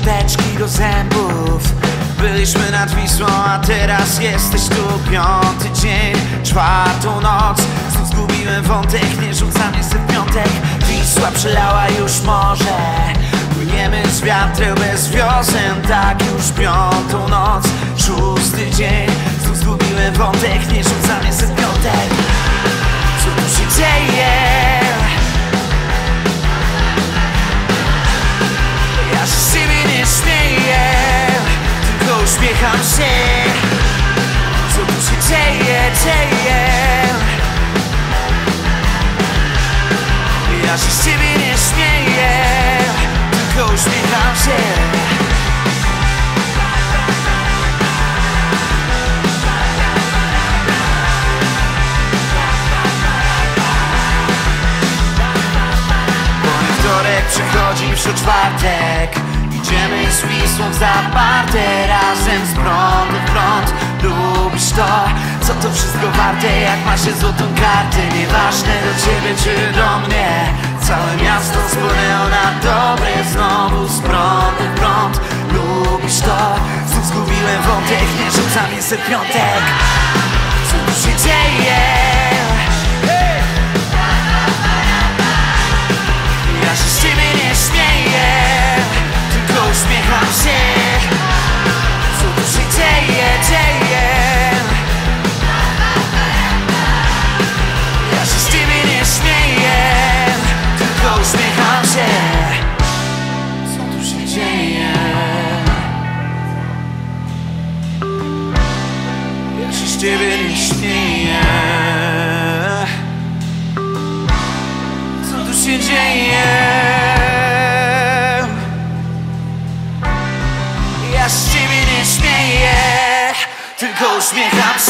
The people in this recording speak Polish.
szczoteczki do zębów. Byliśmy nad Wisłą, a teraz jesteś tu. Piąty dzień, czwartą noc. Znów zgubiłem wątek, nie rzucam się w piątek. Wisła przelała już morze. Płyniemy z wiatrem bez wiosen. Tak już piątą noc, szósty dzień uśmiecham się Co tu się dzieje, dzieje. Ja się z siebie nie śmieję Tylko uśmiecham się. Wtorek przychodzi wśród czwartek Idziemy z Wisłą zaparte Razem z prądu prąd. Lubisz to, co to wszystko warte? Jak masz złotą kartę? Nieważne do ciebie czy do mnie. Całe miasto spłynęło na dobre Znowu z prądu prąd. Lubisz to, znów zgubiłem wątek Nie rzucam piątek. Co tu się dzieje? Z ciebie nie śmieję co tu się dzieje? Ja z ciebie nie śmieję, tylko uśmiecham się.